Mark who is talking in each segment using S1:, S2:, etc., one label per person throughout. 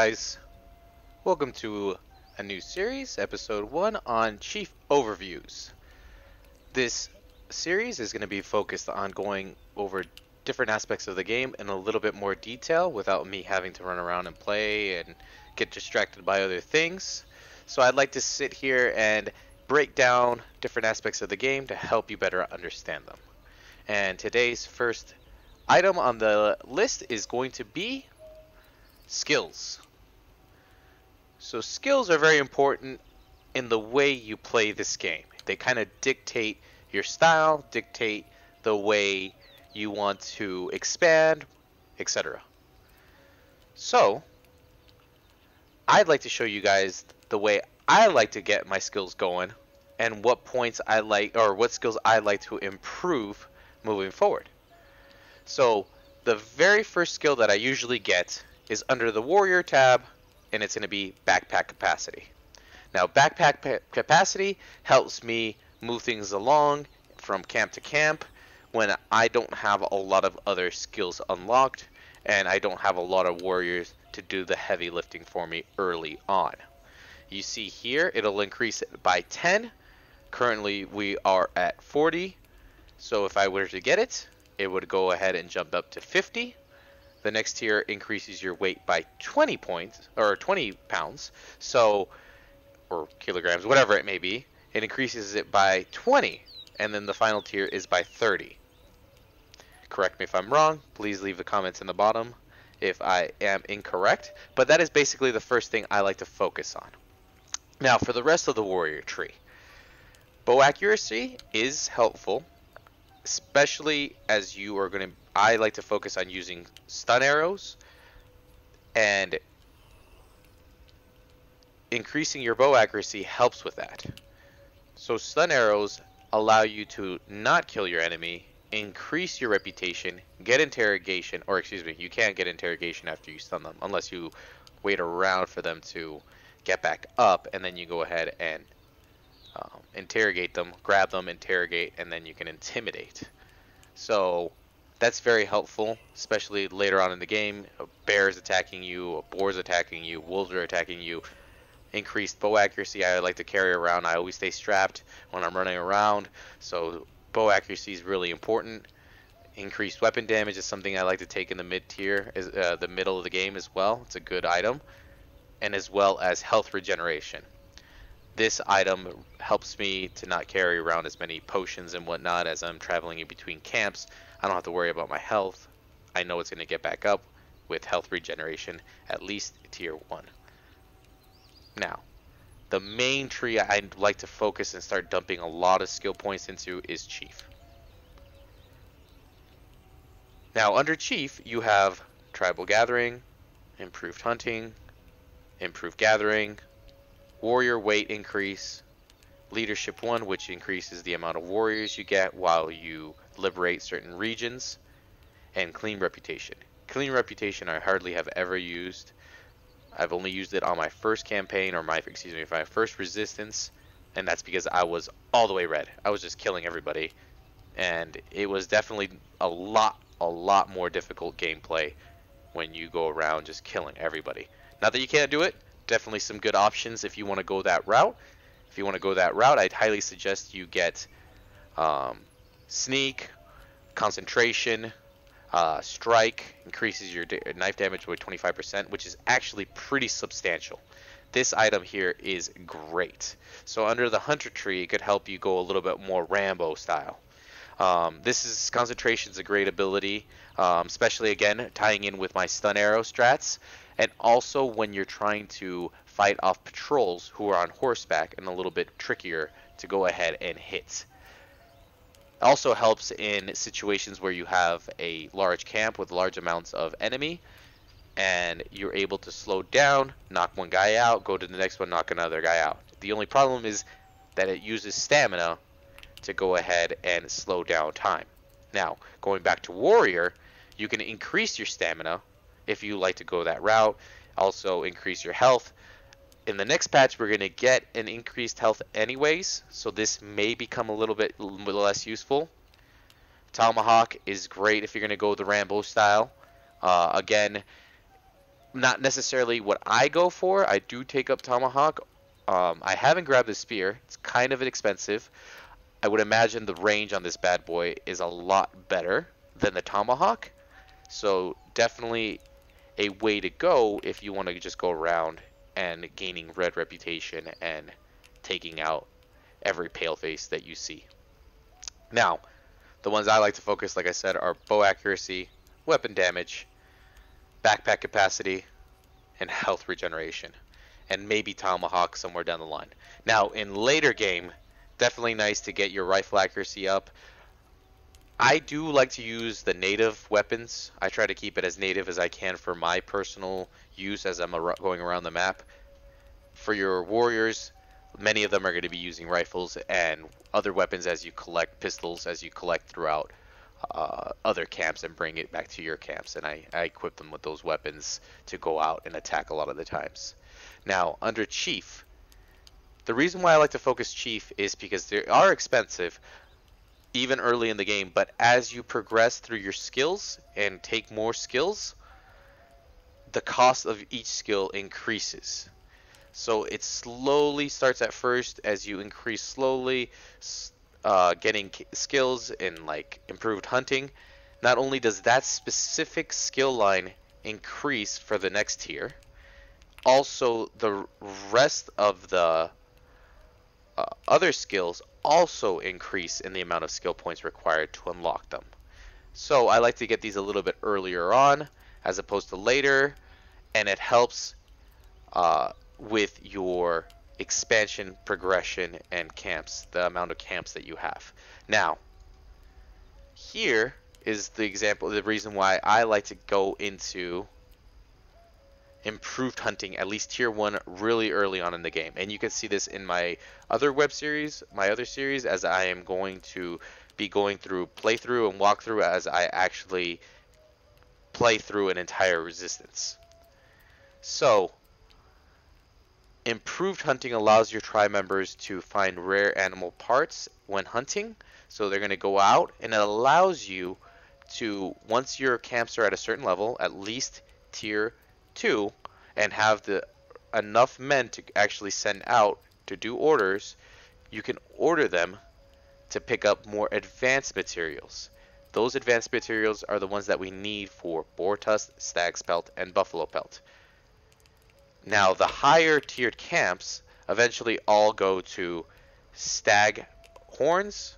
S1: guys. Welcome to a new series, episode 1 on Chief Overviews. This series is going to be focused on going over different aspects of the game in a little bit more detail without me having to run around and play and get distracted by other things. So I'd like to sit here and break down different aspects of the game to help you better understand them. And today's first item on the list is going to be skills. So skills are very important in the way you play this game. They kind of dictate your style, dictate the way you want to expand, etc. So, I'd like to show you guys the way I like to get my skills going and what points I like or what skills I like to improve moving forward. So, the very first skill that I usually get is under the warrior tab and it's going to be backpack capacity. Now backpack capacity helps me move things along from camp to camp when I don't have a lot of other skills unlocked and I don't have a lot of warriors to do the heavy lifting for me early on. You see here it'll increase it by 10. Currently we are at 40 so if I were to get it it would go ahead and jump up to 50 the next tier increases your weight by 20 points or 20 pounds. So, or kilograms, whatever it may be. It increases it by 20, and then the final tier is by 30. Correct me if I'm wrong. Please leave the comments in the bottom if I am incorrect. But that is basically the first thing I like to focus on. Now, for the rest of the warrior tree, bow accuracy is helpful, especially as you are going to I like to focus on using stun arrows and increasing your bow accuracy helps with that. So stun arrows allow you to not kill your enemy, increase your reputation, get interrogation, or excuse me, you can't get interrogation after you stun them unless you wait around for them to get back up and then you go ahead and um, interrogate them, grab them, interrogate, and then you can intimidate. So that's very helpful, especially later on in the game. A bear is attacking you, a boar is attacking you, wolves are attacking you. Increased bow accuracy I like to carry around. I always stay strapped when I'm running around, so bow accuracy is really important. Increased weapon damage is something I like to take in the mid tier, uh, the middle of the game as well. It's a good item, and as well as health regeneration. This item helps me to not carry around as many potions and whatnot as I'm traveling in between camps I don't have to worry about my health. I know it's going to get back up with health regeneration, at least tier 1. Now, the main tree I'd like to focus and start dumping a lot of skill points into is Chief. Now, under Chief, you have Tribal Gathering, Improved Hunting, Improved Gathering, Warrior Weight Increase, Leadership 1, which increases the amount of warriors you get while you liberate certain regions, and Clean Reputation. Clean Reputation I hardly have ever used. I've only used it on my first campaign, or my, excuse me, my first Resistance, and that's because I was all the way red. I was just killing everybody, and it was definitely a lot, a lot more difficult gameplay when you go around just killing everybody. Not that you can't do it, definitely some good options if you want to go that route. If you want to go that route, I'd highly suggest you get um, sneak, concentration, uh, strike, increases your knife damage by 25%, which is actually pretty substantial. This item here is great. So under the hunter tree, it could help you go a little bit more Rambo style. Um, this is concentration is a great ability, um, especially again tying in with my stun arrow strats, and also when you're trying to fight off patrols who are on horseback and a little bit trickier to go ahead and hit. Also helps in situations where you have a large camp with large amounts of enemy and you're able to slow down, knock one guy out, go to the next one, knock another guy out. The only problem is that it uses stamina to go ahead and slow down time. Now, going back to Warrior, you can increase your stamina if you like to go that route. Also increase your health in the next patch we're going to get an increased health anyways so this may become a little bit less useful tomahawk is great if you're going to go the rambo style uh, again not necessarily what I go for. I do take up Tomahawk. Um, I haven't grabbed the spear. It's kind of expensive. I would imagine the range on this bad boy is a lot better than the Tomahawk. So definitely a way to go if you want to just go around and gaining red reputation and taking out every paleface that you see. Now, the ones I like to focus, like I said, are bow accuracy, weapon damage, backpack capacity, and health regeneration. And maybe tomahawk somewhere down the line. Now, in later game, definitely nice to get your rifle accuracy up. I do like to use the native weapons. I try to keep it as native as I can for my personal use as I'm going around the map. For your warriors, many of them are going to be using rifles and other weapons as you collect pistols as you collect throughout uh, other camps and bring it back to your camps. And I, I equip them with those weapons to go out and attack a lot of the times. Now, under Chief, the reason why I like to focus Chief is because they are expensive, even early in the game, but as you progress through your skills and take more skills, the cost of each skill increases. So it slowly starts at first as you increase slowly, uh, getting skills in like improved hunting. Not only does that specific skill line increase for the next tier, also the rest of the uh, other skills also increase in the amount of skill points required to unlock them. So I like to get these a little bit earlier on as opposed to later, and it helps uh, with your expansion, progression, and camps, the amount of camps that you have. Now, here is the example, the reason why I like to go into improved hunting, at least tier 1, really early on in the game. And you can see this in my other web series, my other series, as I am going to be going through playthrough and walkthrough as I actually play through an entire resistance. So, Improved hunting allows your tribe members to find rare animal parts when hunting. So they're going to go out and it allows you to, once your camps are at a certain level, at least tier 2, and have the enough men to actually send out to do orders, you can order them to pick up more advanced materials. Those advanced materials are the ones that we need for boar tusk, stag's pelt, and buffalo pelt. Now, the higher tiered camps eventually all go to stag horns,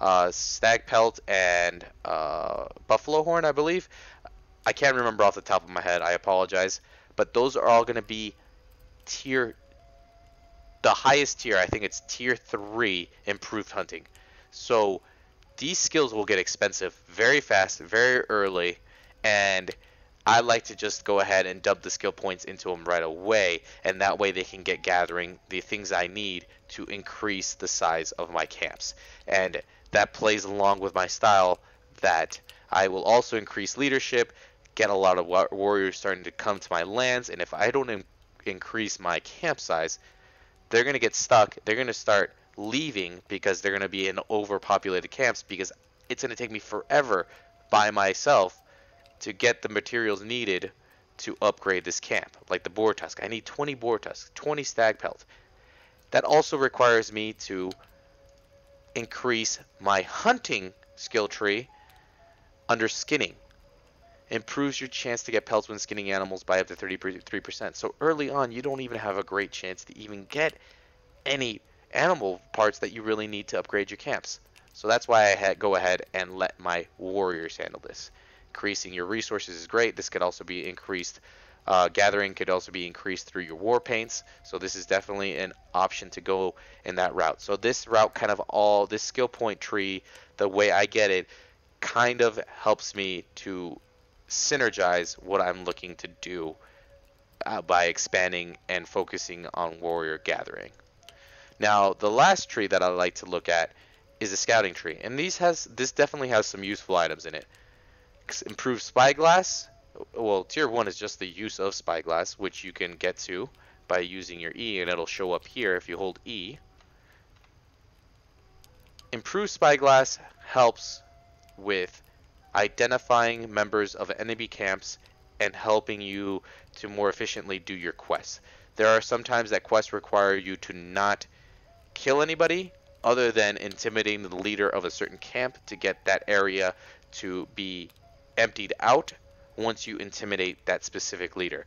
S1: uh, stag pelt, and uh, buffalo horn, I believe. I can't remember off the top of my head. I apologize. But those are all going to be tier. The highest tier, I think it's tier 3 improved hunting. So these skills will get expensive very fast, very early, and I like to just go ahead and dump the skill points into them right away, and that way they can get gathering the things I need to increase the size of my camps. And that plays along with my style that I will also increase leadership, get a lot of warriors starting to come to my lands, and if I don't in increase my camp size, they're going to get stuck. They're going to start leaving because they're going to be in overpopulated camps because it's going to take me forever by myself to get the materials needed to upgrade this camp, like the boar tusk. I need 20 boar tusks, 20 stag pelt. That also requires me to increase my hunting skill tree under skinning. Improves your chance to get pelts when skinning animals by up to 33%. So early on, you don't even have a great chance to even get any animal parts that you really need to upgrade your camps. So that's why I go ahead and let my warriors handle this increasing your resources is great. This could also be increased. Uh, gathering could also be increased through your war paints. So this is definitely an option to go in that route. So this route kind of all, this skill point tree, the way I get it, kind of helps me to synergize what I'm looking to do uh, by expanding and focusing on warrior gathering. Now, the last tree that I like to look at is a scouting tree, and these has this definitely has some useful items in it improved spyglass. Well, tier 1 is just the use of spyglass, which you can get to by using your E, and it'll show up here if you hold E. Improved spyglass helps with identifying members of enemy camps and helping you to more efficiently do your quests. There are sometimes that quests require you to not kill anybody other than intimidating the leader of a certain camp to get that area to be emptied out once you intimidate that specific leader.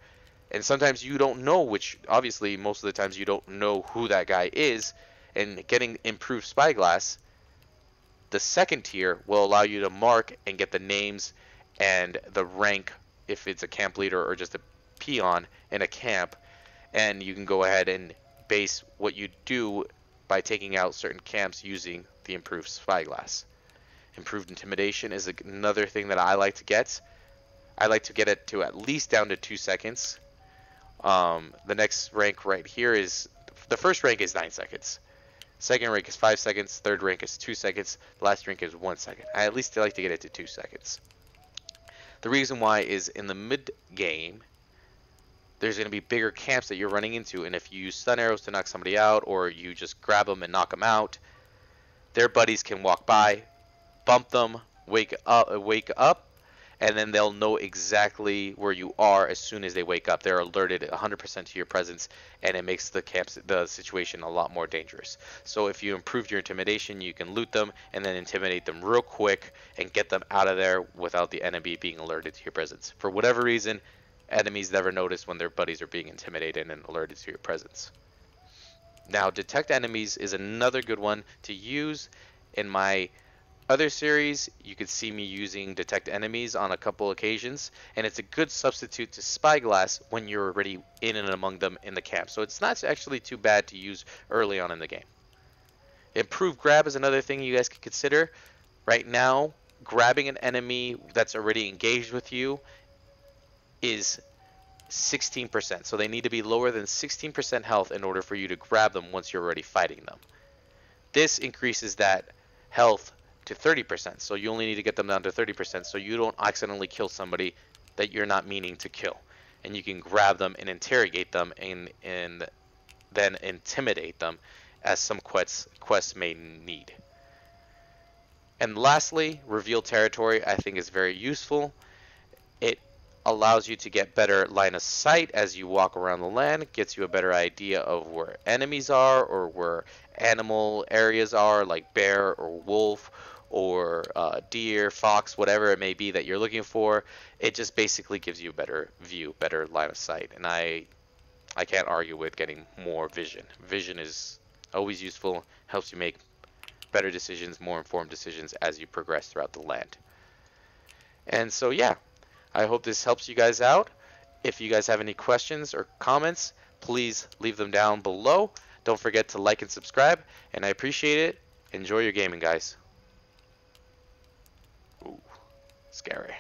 S1: And sometimes you don't know which, obviously, most of the times you don't know who that guy is. And getting improved spyglass, the second tier will allow you to mark and get the names and the rank if it's a camp leader or just a peon in a camp. And you can go ahead and base what you do by taking out certain camps using the improved spyglass. Improved intimidation is another thing that I like to get. I like to get it to at least down to two seconds. Um, the next rank right here is the first rank is nine seconds. Second rank is five seconds. Third rank is two seconds. The last rank is one second. I at least like to get it to two seconds. The reason why is in the mid game, there's going to be bigger camps that you're running into, and if you use stun arrows to knock somebody out, or you just grab them and knock them out, their buddies can walk by, bump them, wake up, wake up, and then they'll know exactly where you are as soon as they wake up. They're alerted 100% to your presence, and it makes the camps the situation a lot more dangerous. So if you improve your intimidation, you can loot them and then intimidate them real quick and get them out of there without the enemy being alerted to your presence. For whatever reason, enemies never notice when their buddies are being intimidated and alerted to your presence. Now, detect enemies is another good one to use in my other series, you could see me using detect enemies on a couple occasions, and it's a good substitute to spyglass when you're already in and among them in the camp. So it's not actually too bad to use early on in the game. Improved grab is another thing you guys could consider. Right now, grabbing an enemy that's already engaged with you is 16%. So they need to be lower than 16% health in order for you to grab them once you're already fighting them. This increases that health to 30%. So you only need to get them down to 30% so you don't accidentally kill somebody that you're not meaning to kill. And you can grab them and interrogate them and, and then intimidate them as some quests, quests may need. And lastly, reveal territory I think is very useful. It allows you to get better line of sight as you walk around the land, gets you a better idea of where enemies are or where animal areas are like bear or wolf or uh, deer, fox, whatever it may be that you're looking for. It just basically gives you a better view, better line of sight. And I, I can't argue with getting more vision. Vision is always useful, helps you make better decisions, more informed decisions as you progress throughout the land. And so, yeah, I hope this helps you guys out. If you guys have any questions or comments, please leave them down below. Don't forget to like and subscribe, and I appreciate it. Enjoy your gaming, guys. Scary.